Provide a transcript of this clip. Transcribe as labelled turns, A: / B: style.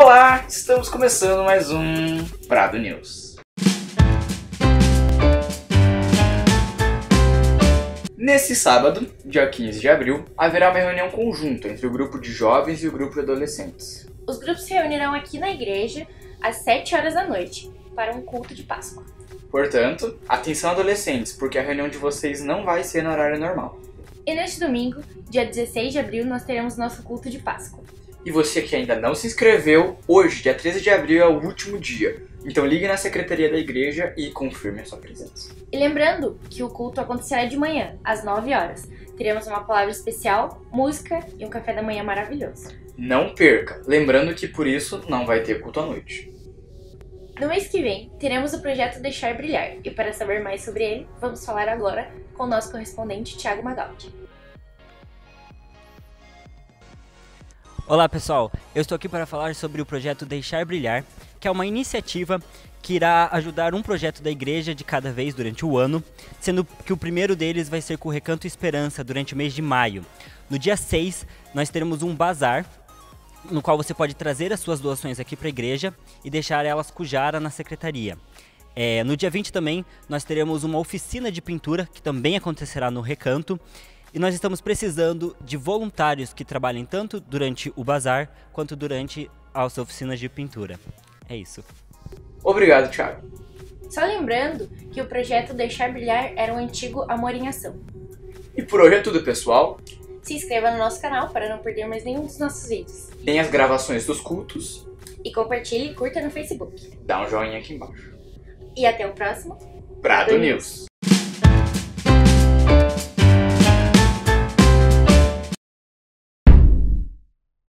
A: Olá, estamos começando mais um Prado News. Nesse sábado, dia 15 de abril, haverá uma reunião conjunta entre o grupo de jovens e o grupo de adolescentes.
B: Os grupos se reunirão aqui na igreja às 7 horas da noite para um culto de Páscoa.
A: Portanto, atenção adolescentes, porque a reunião de vocês não vai ser no horário normal.
B: E neste domingo, dia 16 de abril, nós teremos nosso culto de Páscoa.
A: E você que ainda não se inscreveu, hoje, dia 13 de abril, é o último dia. Então ligue na secretaria da igreja e confirme a sua presença.
B: E lembrando que o culto acontecerá de manhã, às 9 horas. Teremos uma palavra especial, música e um café da manhã maravilhoso.
A: Não perca, lembrando que por isso não vai ter culto à noite.
B: No mês que vem, teremos o projeto Deixar Brilhar, e para saber mais sobre ele, vamos falar agora com o nosso correspondente Thiago Magaldi.
C: Olá pessoal, eu estou aqui para falar sobre o projeto Deixar Brilhar, que é uma iniciativa que irá ajudar um projeto da igreja de cada vez durante o ano, sendo que o primeiro deles vai ser com o Recanto Esperança durante o mês de maio. No dia 6, nós teremos um bazar no qual você pode trazer as suas doações aqui para a igreja e deixar elas cujara na secretaria. É, no dia 20 também nós teremos uma oficina de pintura que também acontecerá no Recanto. E nós estamos precisando de voluntários que trabalhem tanto durante o bazar quanto durante as oficinas de pintura. É isso.
A: Obrigado, Thiago.
B: Só lembrando que o projeto Deixar Brilhar era um antigo Amor em Ação.
A: E por hoje é tudo, pessoal.
B: Se inscreva no nosso canal para não perder mais nenhum dos nossos vídeos.
A: Tem as gravações dos cultos.
B: E compartilhe e curta no Facebook.
A: Dá um joinha aqui embaixo.
B: E até o próximo
A: Prado News.